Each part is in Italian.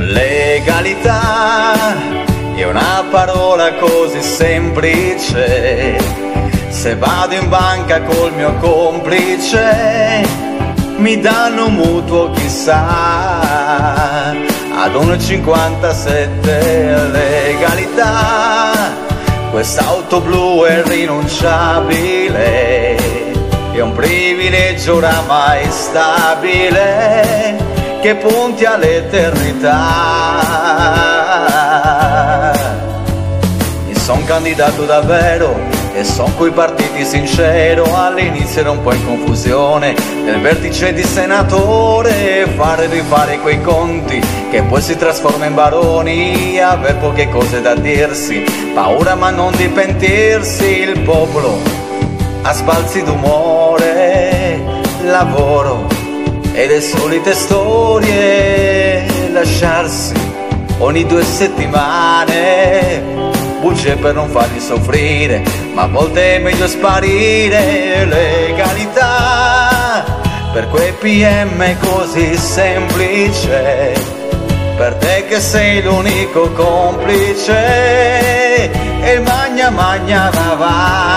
Legalità è una parola così semplice. Se vado in banca col mio complice, mi danno un mutuo chissà. Ad 1,57 legalità, quest'auto blu è rinunciabile, è un privilegio oramai stabile che punti all'eternità. Mi son candidato davvero e son coi partiti sincero, all'inizio ero un po' in confusione, nel vertice di senatore, fare e rifare quei conti, che poi si trasforma in baroni, aver poche cose da dirsi, paura ma non di pentirsi, il popolo a sbalzi d'umore, lavoro e le solite storie lasciarsi ogni due settimane. Bugie per non farli soffrire ma a volte è meglio sparire. Legalità per quei PM così semplice per te che sei l'unico complice. E magna magna va. avanti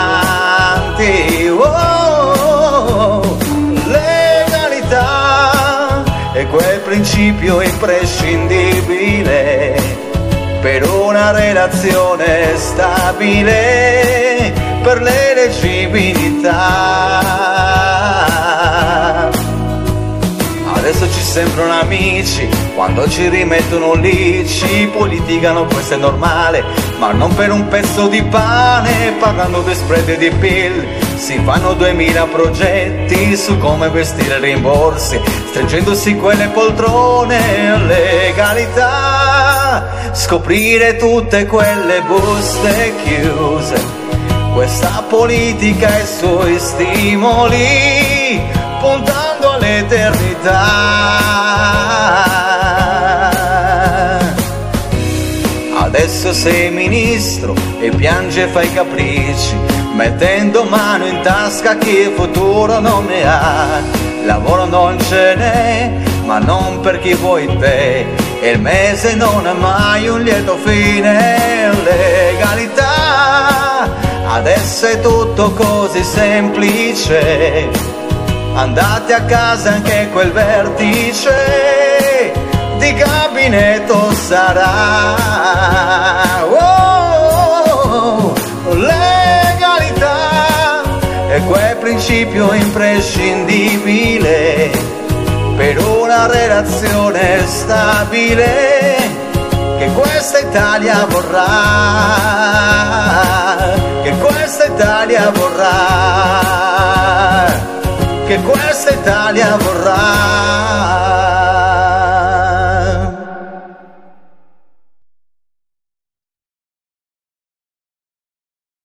quel principio imprescindibile per una relazione stabile per l'eleggibilità Adesso ci sembrano amici, quando ci rimettono lì ci politicano, questo è normale, ma non per un pezzo di pane, parlando di spread e di pill, si fanno duemila progetti su come vestire rimborsi, stringendosi quelle poltrone, legalità, scoprire tutte quelle buste chiuse, questa politica e i suoi stimoli, puntando all'eternità. Sei ministro e piange e fai capricci, mettendo mano in tasca chi il futuro non ne ha. Lavoro non ce n'è, ma non per chi vuoi te. E il mese non ha mai un lieto fine, legalità. Adesso è tutto così semplice andate a casa anche quel vertice di gabinetto sarà. Principio imprescindibile per una relazione stabile che questa Italia vorrà, che questa Italia vorrà che questa Italia vorrà.